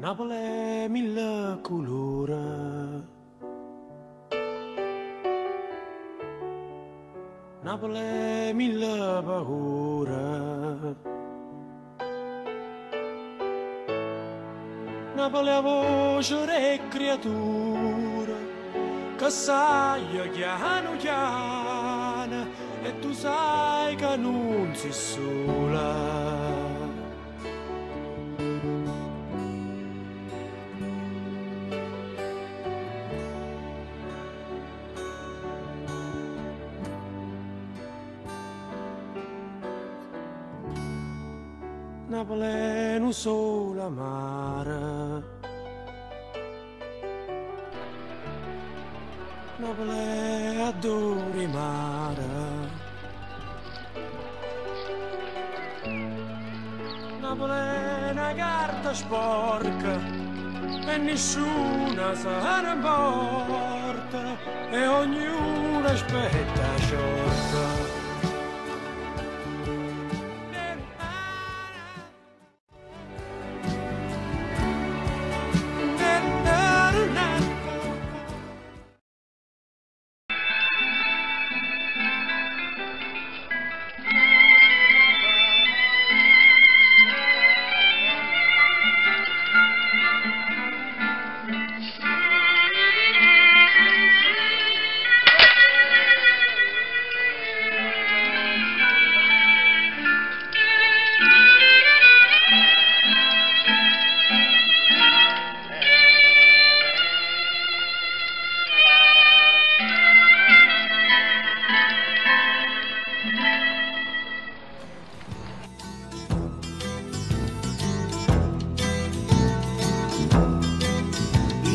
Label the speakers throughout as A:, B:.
A: Napoli mille colori. Napoli mille paure. Napoli è voce e creatura che sai chiano chiano e tu sai che non sei sola. Un solo mare. Napoli è adori mare. Napoli è una carta sporca e nessuna se ne importa e ognuno aspetta sciorta.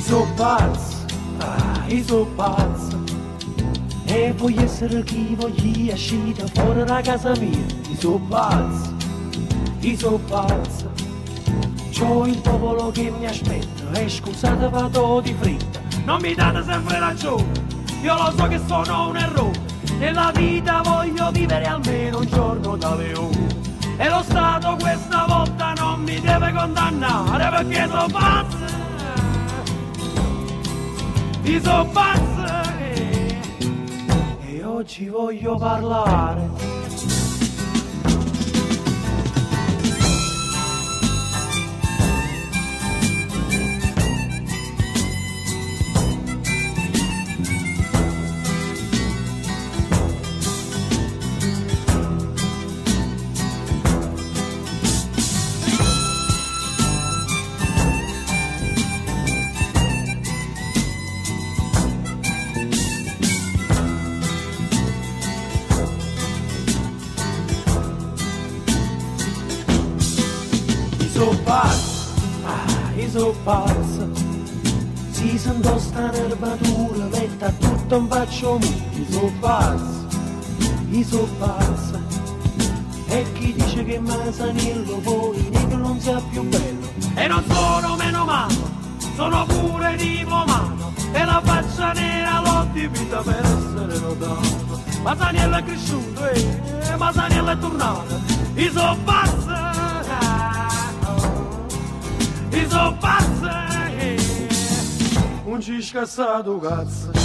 B: So pazzo, ah, io so pazzo E voglio essere chi voglio uscire fuori da casa mia. I so pazzo, io so pazzo C'ho il popolo che mi aspetta E scusate vado di fretta. Non mi date sempre ragione Io lo so che sono un errore. Nella vita voglio vivere almeno un giorno da leone. E lo Stato questa volta non mi deve condannare Perché so pazzo i so pazza e oggi voglio parlare. So pazzo, ah, io so pazzo. Si sento sta nervatura, metta tutto un faccio mu. I so pazzo, io so pazzo. E chi dice che Masanillo poi negro non sia più bello. E non sono meno malo, sono pure diplomato. E la faccia nera l'ho dipinta per essere notato. Masaniello è cresciuto e Masaniello è tornato. Io so pazzo. I so